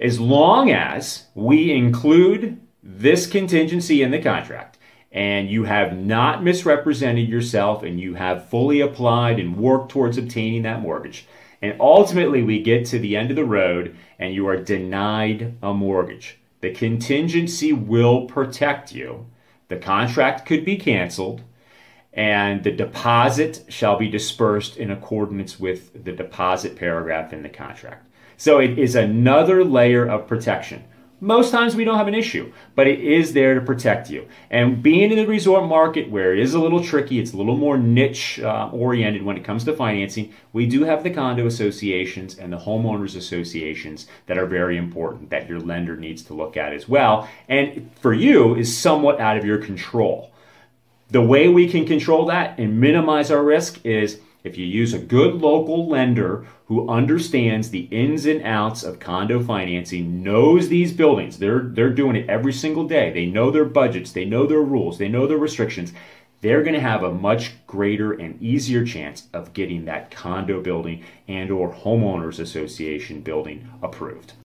As long as we include this contingency in the contract and you have not misrepresented yourself and you have fully applied and worked towards obtaining that mortgage, and ultimately we get to the end of the road and you are denied a mortgage, the contingency will protect you. The contract could be canceled and the deposit shall be dispersed in accordance with the deposit paragraph in the contract. So it is another layer of protection. Most times we don't have an issue, but it is there to protect you. And being in the resort market where it is a little tricky, it's a little more niche uh, oriented when it comes to financing, we do have the condo associations and the homeowners associations that are very important that your lender needs to look at as well. And for you is somewhat out of your control. The way we can control that and minimize our risk is if you use a good local lender who understands the ins and outs of condo financing, knows these buildings, they're, they're doing it every single day. They know their budgets, they know their rules, they know their restrictions. They're going to have a much greater and easier chance of getting that condo building and or homeowners association building approved.